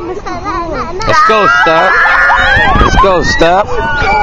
Let's go, stop. Let's go, stop.